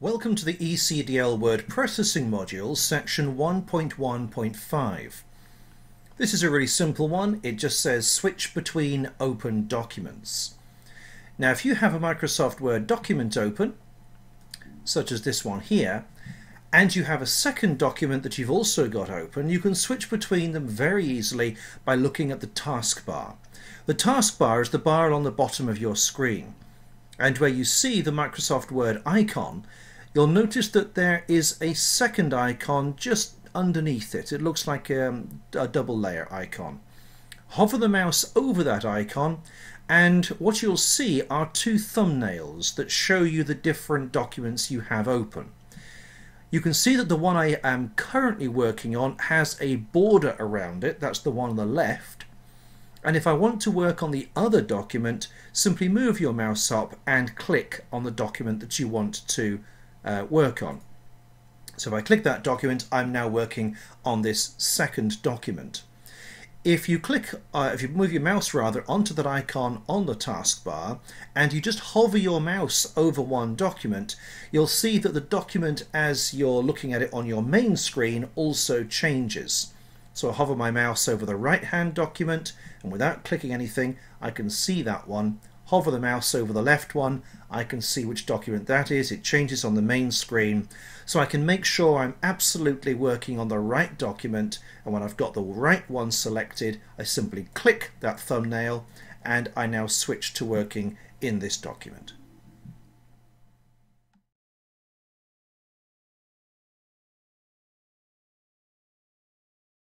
Welcome to the ECDL Word Processing Module, section 1.1.5. This is a really simple one. It just says switch between open documents. Now if you have a Microsoft Word document open, such as this one here, and you have a second document that you've also got open, you can switch between them very easily by looking at the taskbar. The taskbar is the bar on the bottom of your screen and where you see the Microsoft Word icon, you'll notice that there is a second icon just underneath it. It looks like um, a double layer icon. Hover the mouse over that icon and what you'll see are two thumbnails that show you the different documents you have open. You can see that the one I am currently working on has a border around it, that's the one on the left, and if I want to work on the other document, simply move your mouse up and click on the document that you want to uh, work on. So if I click that document, I'm now working on this second document. If you click, uh, if you move your mouse rather onto that icon on the taskbar and you just hover your mouse over one document, you'll see that the document as you're looking at it on your main screen also changes. So I hover my mouse over the right hand document and without clicking anything I can see that one. Hover the mouse over the left one, I can see which document that is. It changes on the main screen. So I can make sure I'm absolutely working on the right document and when I've got the right one selected I simply click that thumbnail and I now switch to working in this document.